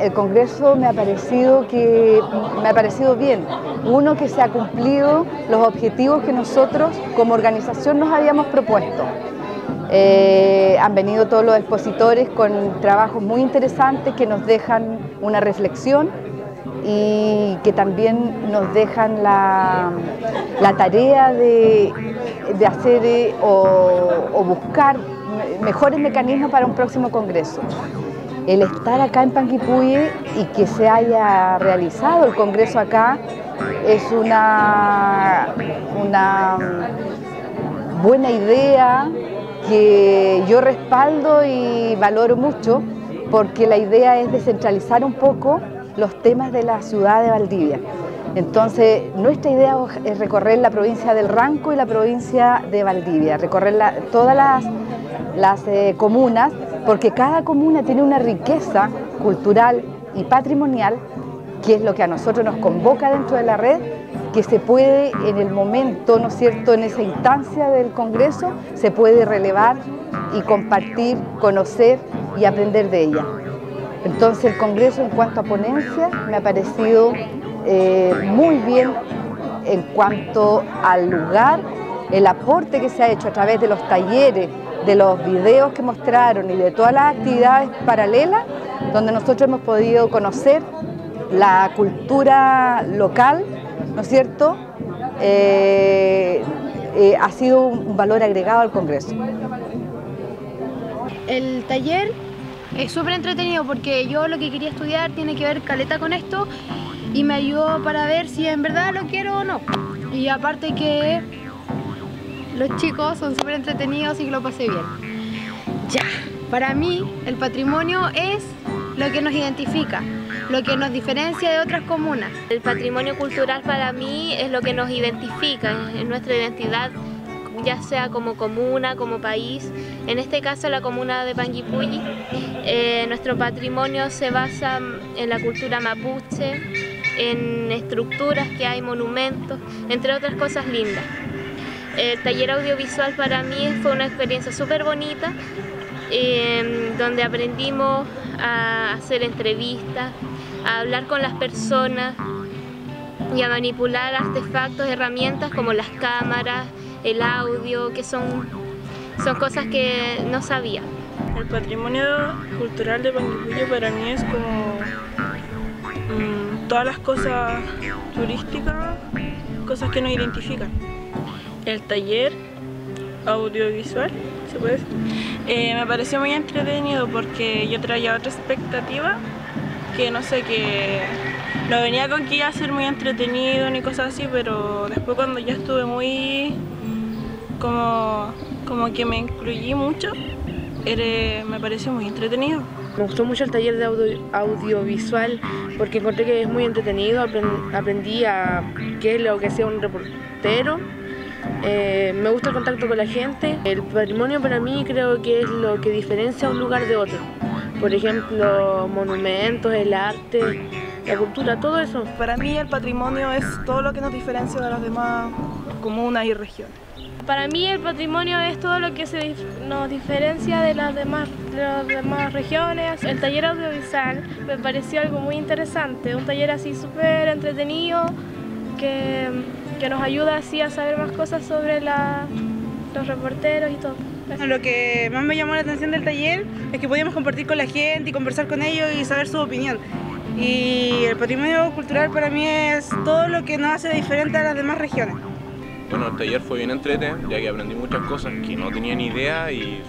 El Congreso me ha parecido que me ha parecido bien. Uno que se ha cumplido los objetivos que nosotros como organización nos habíamos propuesto. Eh, han venido todos los expositores con trabajos muy interesantes que nos dejan una reflexión y que también nos dejan la, tarea de, hacer eh, o, buscar mejores mecanismos para un próximo congreso. El estar acá en Panguipulli y que se haya realizado el congreso acá es una, una buena idea que yo respaldo y valoro mucho porque la idea es descentralizar un poco los temas de la ciudad de Valdivia. Entonces, nuestra idea es recorrer la provincia del Ranco y la provincia de Valdivia, recorrer todas las, eh, comunas, porque cada comuna tiene una riqueza cultural y patrimonial, que es lo que a nosotros nos convoca dentro de la red, que se puede en el momento, ¿no es cierto?, en esa instancia del Congreso, se puede relevar y compartir, conocer y aprender de ella. Entonces el Congreso en cuanto a ponencia me ha parecido eh, muy bien en cuanto al lugar, el aporte que se ha hecho a través de los talleres, de los videos que mostraron y de todas las actividades paralelas, donde nosotros hemos podido conocer la cultura local, ¿no es cierto? Eh, eh, ha sido un valor agregado al Congreso. El taller es súper entretenido porque yo lo que quería estudiar tiene que ver caleta con esto y me ayudó para ver si en verdad lo quiero o no. Y aparte que los chicos son súper entretenidos y que lo pasé bien. Ya, para mí el patrimonio es lo que nos identifica, lo que nos diferencia de otras comunas. El patrimonio cultural para mí es lo que nos identifica, es nuestra identidad ya sea como comuna, como país. En este caso la comuna de Panguipulli. Eh, nuestro patrimonio se basa en la cultura mapuche, en estructuras que hay, monumentos, entre otras cosas lindas. El taller audiovisual para mí fue una experiencia súper bonita, em, donde aprendimos a hacer entrevistas, a hablar con las personas y a manipular artefactos, herramientas como las cámaras, el audio, que son, son cosas que no sabía. El patrimonio cultural de Panguipulli para mí es como mm, todas las cosas turísticas, cosas que nos identifican. El taller audiovisual, ¿se puede decir? Eh, me pareció muy entretenido porque yo traía otra expectativa que no sé, que no venía con que iba a ser muy entretenido ni cosas así, pero después cuando ya estuve muy como, como que me incluí mucho, me pareció muy entretenido. Me gustó mucho el taller de audiovisual porque encontré que es muy entretenido, aprendí a qué es lo que sea un reportero. Eh, me gusta el contacto con la gente. El patrimonio para mí creo que es lo que diferencia un lugar de otro. Por ejemplo, monumentos, el arte, la cultura, todo eso. Para mí el patrimonio es todo lo que nos diferencia de las demás comunas y regiones. Para mí el patrimonio es todo lo que se nos diferencia de las, demás, las demás regiones. El taller audiovisual me pareció algo muy interesante, un taller así súper entretenido que, nos ayuda así a saber más cosas sobre los reporteros y todo. Lo que más me llamó la atención del taller es que podíamos compartir con la gente y conversar con ellos y saber su opinión. Y el patrimonio cultural para mí es todo lo que nos hace diferente a las demás regiones. Bueno, el taller fue bien entrete, ya que aprendí muchas cosas que no tenía ni idea y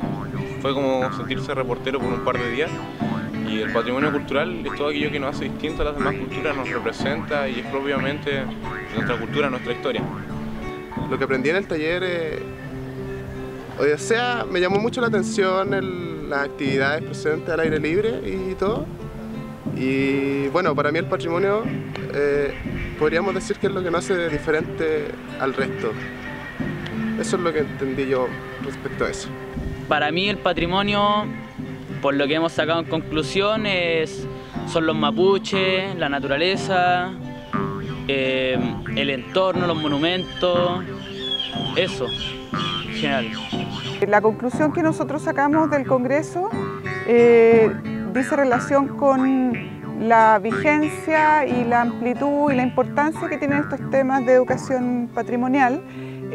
fue como sentirse reportero por un par de días. Y el patrimonio cultural es todo aquello que nos hace distinto a las demás culturas, nos representa y es propiamente nuestra cultura, nuestra historia. Lo que aprendí en el taller, eh, o sea, me llamó mucho la atención las actividades presentes al aire libre y todo. Y bueno, para mí el patrimonio eh, podríamos decir que es lo que nos hace diferente al resto. Eso es lo que entendí yo respecto a eso. Para mí el patrimonio, por lo que hemos sacado en conclusión, son los mapuches, la naturaleza, eh, el entorno, los monumentos, eso, general. La conclusión que nosotros sacamos del Congreso eh, dice relación con la vigencia y la amplitud y la importancia que tienen estos temas de educación patrimonial.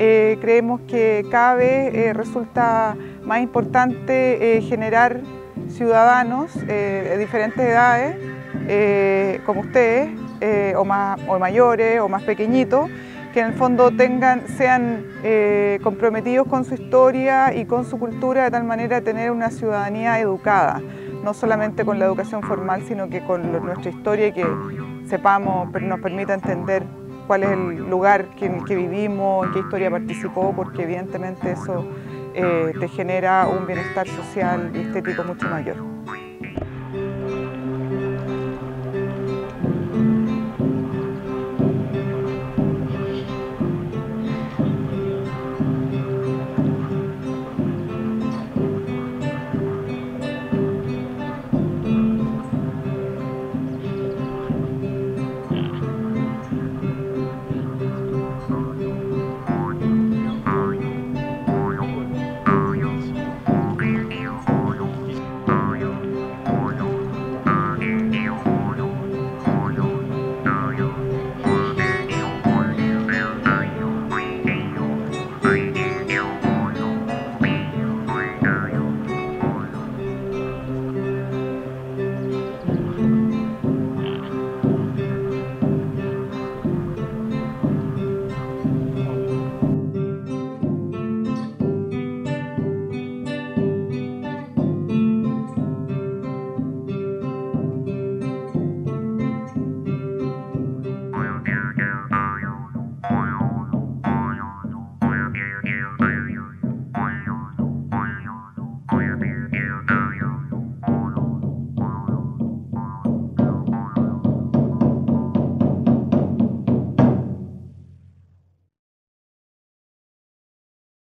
Eh, creemos que cada vez eh, resulta más importante generar ciudadanos de diferentes edades, como ustedes, o, más, o mayores o más pequeñitos, que en el fondo tengan, sean eh, comprometidos con su historia y con su cultura de tal manera de tener una ciudadanía educada, no solamente con la educación formal, sino que con nuestra historia y que sepamos, nos permita entender cuál es el lugar en el que vivimos, en qué historia participó, porque evidentemente eso eh, te genera un bienestar social y estético mucho mayor. Bye.